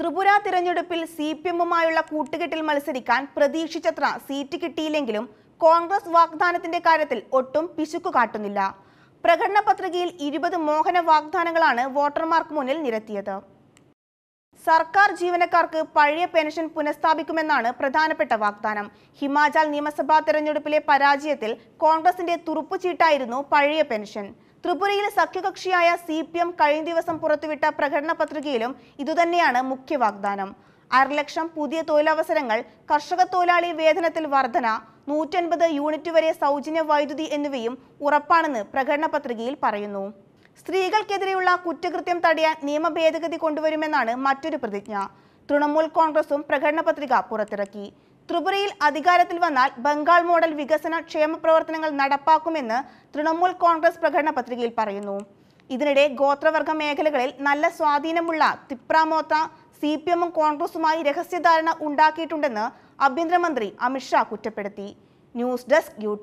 ത്രിപുര തിരഞ്ഞെടുപ്പിൽ C P എമ്മുമായുള്ള കൂട്ടുകെട്ടിൽ മത്സരിക്കാൻ പ്രതീക്ഷിച്ചത്ര സീറ്റ് കിട്ടിയില്ലെങ്കിലും കോൺഗ്രസ് വാഗ്ദാനത്തിന്റെ കാര്യത്തിൽ ഒട്ടും പിശുക്കു കാട്ടുന്നില്ല. പ്രകടന പത്രികയിൽ ഇരുപത് മോഹന വാഗ്ദാനങ്ങളാണ് വോട്ടർമാർക്ക് മുന്നിൽ നിരത്തിയത്. സർക്കാർ ജീവനക്കാർക്ക് പഴയ പെൻഷൻ പുനഃസ്ഥാപിക്കുമെന്നാണ് പ്രധാനപ്പെട്ട വാഗ്ദാനം. ഹിമാചൽ നിയമസഭാ തെരഞ്ഞെടുപ്പിലെ പരാജയത്തിൽ കോൺഗ്രസിന്റെ തുറുപ്പുചീട്ടായിരുന്നു പഴയ പെൻഷൻ. ത്രിപുരയിൽ സഖ്യകക്ഷിയായ സി പി എം കഴിഞ്ഞ ദിവസം പുറത്തുവിട്ട പ്രകടന പത്രികയിലും ഇതുതന്നെയാണ് മുഖ്യ വാഗ്ദാനം. അരലക്ഷം പുതിയ തൊഴിലവസരങ്ങൾ കർഷക തൊഴിലാളി വേതനത്തിൽ വർധന നൂറ്റൻപത് യൂണിറ്റ് വരെ സൗജന്യ വൈദ്യുതി എന്നിവയും ഉറപ്പാണെന്ന് പ്രകടന പത്രികയിൽ പറയുന്നു. സ്ത്രീകൾക്കെതിരെയുള്ള കുറ്റകൃത്യം തടയാൻ നിയമ ഭേദഗതി കൊണ്ടുവരുമെന്നാണ് മറ്റൊരു പ്രതിജ്ഞ. തൃണമൂൽ കോൺഗ്രസും പ്രകടന പത്രിക പുറത്തിറക്കി. ത്രിപുരയിൽ അധികാരത്തിൽ വന്നാൽ ബംഗാൾ മോഡൽ വികസന ക്ഷേമ പ്രവർത്തനങ്ങൾ നടപ്പാക്കുമെന്ന് തൃണമൂൽ കോൺഗ്രസ് പ്രകടന പത്രികയിൽ പറയുന്നു. ഇതിനിടെ ഗോത്രവർഗ മേഖലകളിൽ നല്ല സ്വാധീനമുള്ള തിപ്രാമോത്ത സി പി എമ്മും കോൺഗ്രസുമായി രഹസ്യധാരണ ഉണ്ടാക്കിയിട്ടുണ്ടെന്ന് ആഭ്യന്തരമന്ത്രി അമിത്ഷാ കുറ്റപ്പെടുത്തി. News desk U